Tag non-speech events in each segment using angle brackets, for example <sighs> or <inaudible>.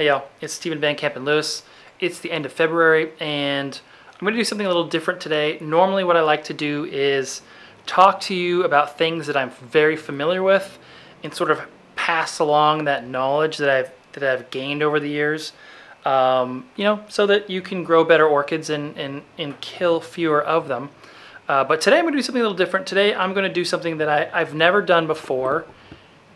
Hey y'all, it's Stephen Van Kampen-Lewis. It's the end of February and I'm going to do something a little different today. Normally what I like to do is talk to you about things that I'm very familiar with and sort of pass along that knowledge that I've that I've gained over the years. Um, you know, so that you can grow better orchids and, and, and kill fewer of them. Uh, but today I'm going to do something a little different. Today I'm going to do something that I, I've never done before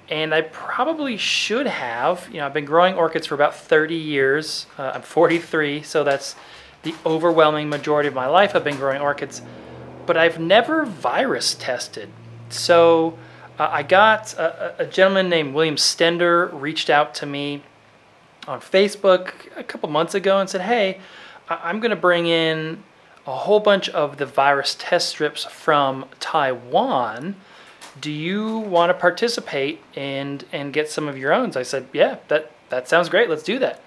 and I probably should have. You know, I've been growing orchids for about 30 years. Uh, I'm 43, so that's the overwhelming majority of my life I've been growing orchids, but I've never virus tested. So uh, I got a, a, gentleman named William Stender reached out to me on Facebook a couple months ago and said, hey, I'm going to bring in a whole bunch of the virus test strips from Taiwan do you want to participate and and get some of your own? I said, yeah, that that sounds great. Let's do that.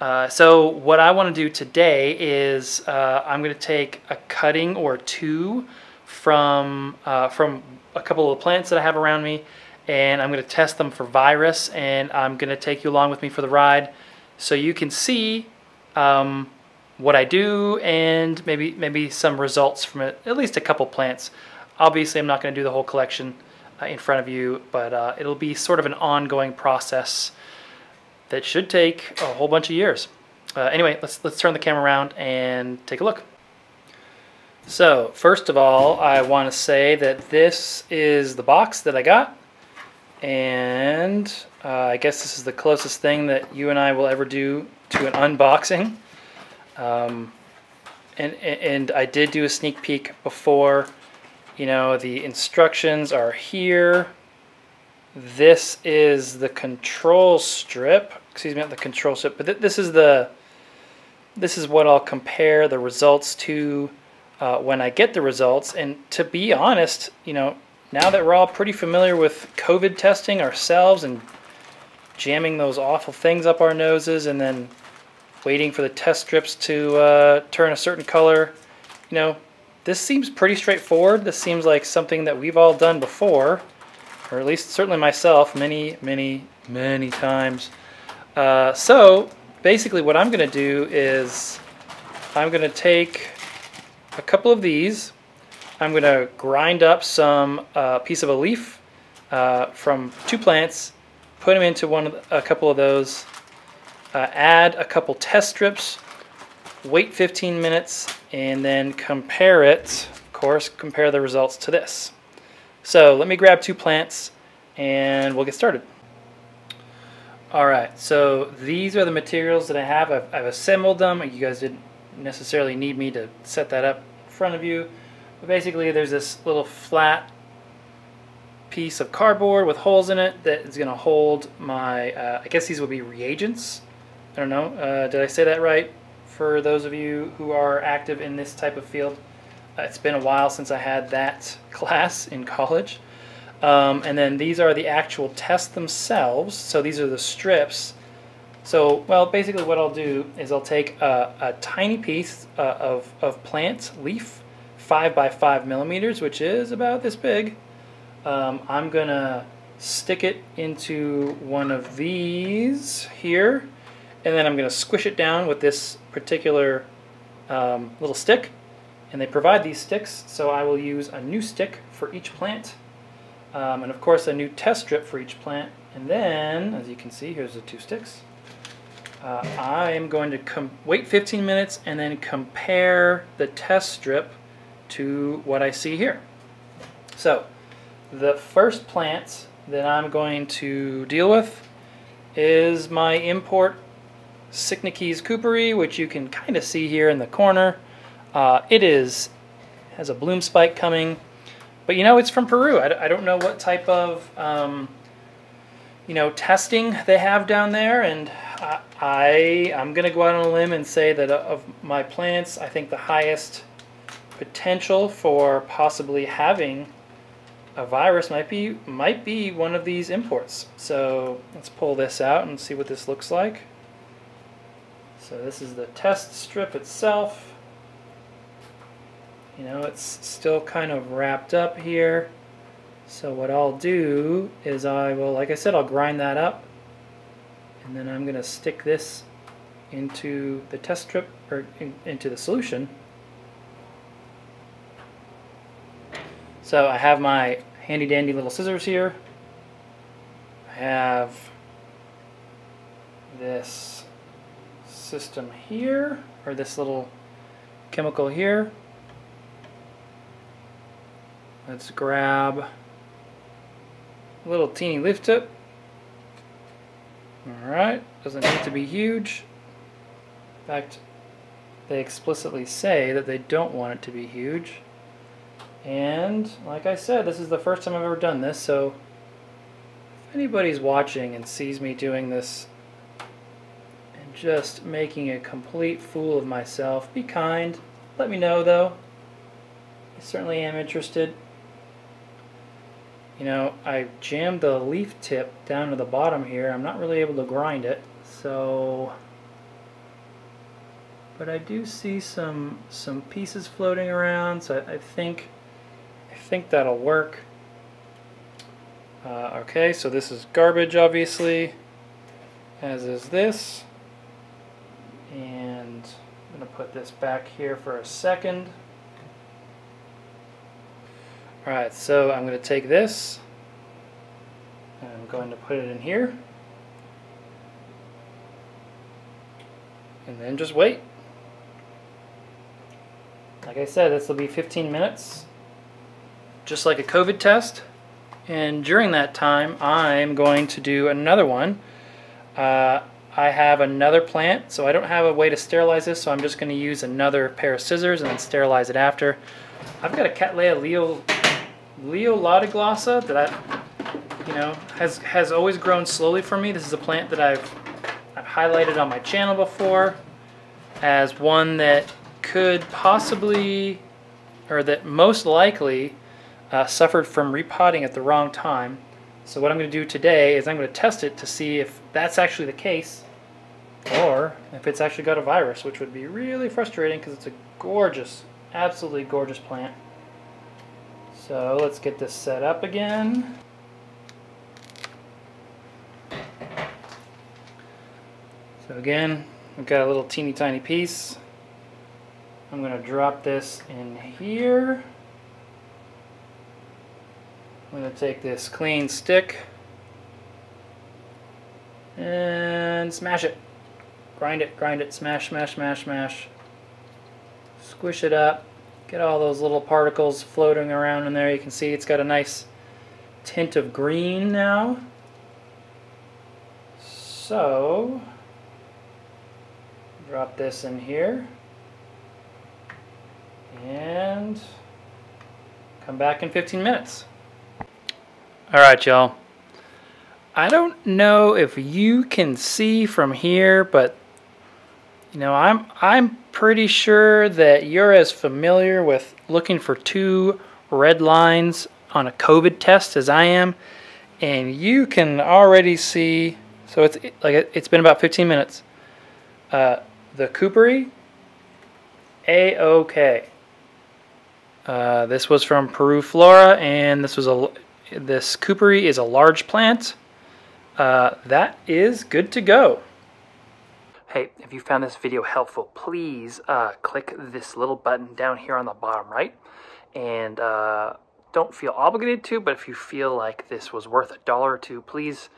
Uh, so what I want to do today is uh, I'm going to take a cutting or two from uh, from a couple of the plants that I have around me, and I'm going to test them for virus, and I'm going to take you along with me for the ride, so you can see um, what I do and maybe maybe some results from it, at least a couple plants. Obviously, I'm not going to do the whole collection in front of you, but uh, it'll be sort of an ongoing process that should take a whole bunch of years. Uh, anyway, let's, let's turn the camera around and take a look. So, first of all, I want to say that this is the box that I got. And uh, I guess this is the closest thing that you and I will ever do to an unboxing. Um, and, and I did do a sneak peek before you know, the instructions are here. This is the control strip. Excuse me, not the control strip, but th this is the this is what I'll compare the results to uh, when I get the results. And to be honest, you know, now that we're all pretty familiar with COVID testing ourselves and jamming those awful things up our noses and then waiting for the test strips to uh, turn a certain color, you know, this seems pretty straightforward. This seems like something that we've all done before, or at least certainly myself many, many, many times. Uh, so basically what I'm going to do is I'm going to take a couple of these. I'm going to grind up some uh, piece of a leaf uh, from two plants, put them into one of the, a couple of those, uh, add a couple test strips wait 15 minutes, and then compare it, of course, compare the results to this. So let me grab two plants and we'll get started. Alright, so these are the materials that I have. I've, I've, assembled them. You guys didn't necessarily need me to set that up in front of you. But basically there's this little flat piece of cardboard with holes in it that is going to hold my, uh, I guess these would be reagents. I don't know, uh, did I say that right? For those of you who are active in this type of field. Uh, it's been a while since I had that <laughs> class in college. Um, and then these are the actual tests themselves. So these are the strips. So, well, basically what I'll do is I'll take a, a tiny piece uh, of, of plant leaf, 5 by 5 millimeters, which is about this big. Um, I'm going to stick it into one of these here and then I'm going to squish it down with this particular um, little stick. And they provide these sticks so I will use a new stick for each plant. Um, and of course a new test strip for each plant. And then as you can see here's the two sticks. Uh, I am going to wait 15 minutes and then compare the test strip to what I see here. So the first plant that I'm going to deal with is my import Cycnoches cooperi, which you can kind of see here in the corner. Uh, it is has a bloom spike coming, but you know it's from Peru. I, I don't know what type of um, you know testing they have down there, and I, I I'm gonna go out on a limb and say that of my plants, I think the highest potential for possibly having a virus might be might be one of these imports. So let's pull this out and see what this looks like. So this is the test strip itself. You know, it's still kind of wrapped up here. So what I'll do is I will, like I said, I'll grind that up. And then I'm going to stick this into the test strip, or in, into the solution. So I have my handy dandy little scissors here. I have this system here, or this little chemical here. Let's grab a little teeny lift tip. Alright, doesn't need to be huge. In fact, they explicitly say that they don't want it to be huge. And like I said, this is the first time I've ever done this, so if anybody's watching and sees me doing this just making a complete fool of myself, be kind. Let me know though. I certainly am interested. You know, I jammed the leaf tip down to the bottom here. I'm not really able to grind it, so... But I do see some some pieces floating around, so I, I think I think that'll work. Uh, okay, so this is garbage, obviously, as is this. And I'm going to put this back here for a second. Alright, so I'm going to take this, and I'm going to put it in here, and then just wait. Like I said, this will be 15 minutes, just like a COVID test, and during that time I'm going to do another one. Uh, I have another plant, so I don't have a way to sterilize this, so I'm just going to use another pair of scissors and then sterilize it after. I've got a Cattleya Leo Leoloddiglossa that I, you know, has has always grown slowly for me. This is a plant that I've I've highlighted on my channel before as one that could possibly, or that most likely, uh, suffered from repotting at the wrong time. So what I'm going to do today is I'm going to test it to see if that's actually the case, or if it's actually got a virus, which would be really frustrating because it's a gorgeous, absolutely gorgeous plant. So let's get this set up again. So again, we've got a little teeny tiny piece. I'm going to drop this in here. I'm going to take this clean stick and smash it. Grind it, grind it, smash, smash, smash, smash. Squish it up. Get all those little particles floating around in there. You can see it's got a nice tint of green now. So, drop this in here. And come back in 15 minutes. All right, y'all. I don't know if you can see from here, but you know, I'm I'm pretty sure that you're as familiar with looking for two red lines on a COVID test as I am, and you can already see. So it's like it's been about 15 minutes. Uh, the Cooperi, a okay. Uh, this was from Peruflora, and this was a this Cooperi is a large plant. Uh, that is good to go. Hey, if you found this video helpful, please uh, click this little button down here on the bottom right. And uh, don't feel obligated to, but if you feel like this was worth a dollar or two, please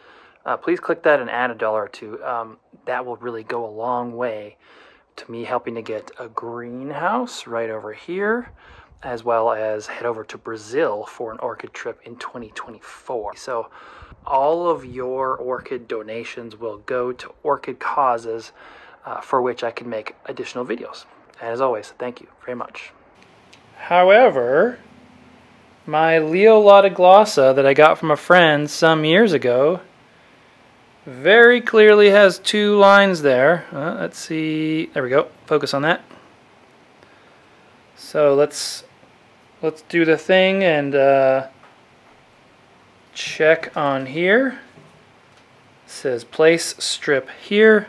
uh, please click that and add a dollar or two. Um, that will really go a long way to me helping to get a greenhouse right over here, as well as head over to Brazil for an orchid trip in 2024. So all of your orchid donations will go to orchid causes uh, for which I can make additional videos. As always, thank you very much. However, my Leoloddiglossa that I got from a friend some years ago very clearly has two lines there. Uh, let's see. There we go. Focus on that. So let's let's do the thing and uh, check on here. It says place strip here.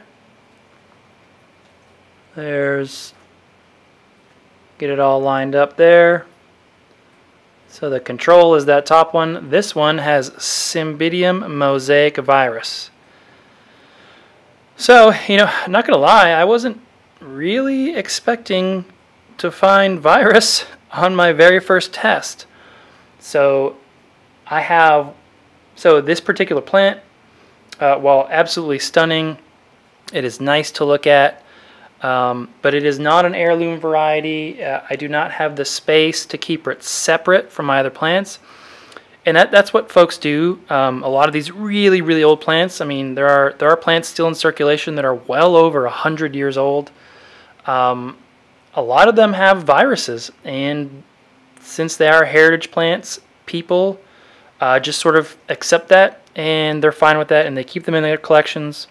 There's, get it all lined up there. So the control is that top one. This one has Cymbidium mosaic virus. So, you know, not going to lie, I wasn't really expecting to find virus <laughs> on my very first test. So I have, so this particular plant, uh, while absolutely stunning, it is nice to look at, um, but it is not an heirloom variety. Uh, I do not have the space to keep it separate from my other plants. And that, that's what folks do. Um, a lot of these really, really old plants, I mean, there are, there are plants still in circulation that are well over 100 years old. Um, a lot of them have viruses, and since they are heritage plants, people uh, just sort of accept that and they're fine with that and they keep them in their collections.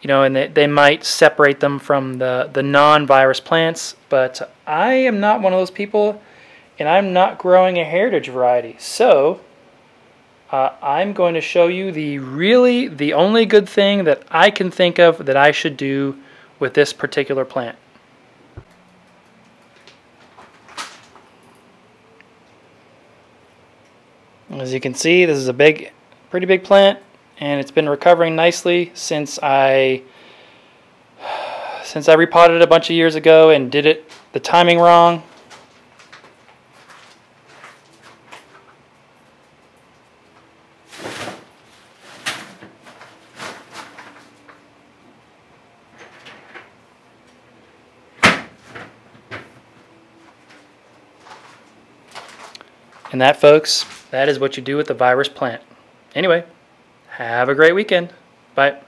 You know and they, they might separate them from the, the non-virus plants but i am not one of those people and i'm not growing a heritage variety. So uh, i'm going to show you the really the only good thing that i can think of that i should do with this particular plant As you can see, this is a big, pretty big plant, and it's been recovering nicely since I <sighs> since I repotted it a bunch of years ago and did it the timing wrong. And that, folks, that is what you do with the virus plant. Anyway, have a great weekend. Bye.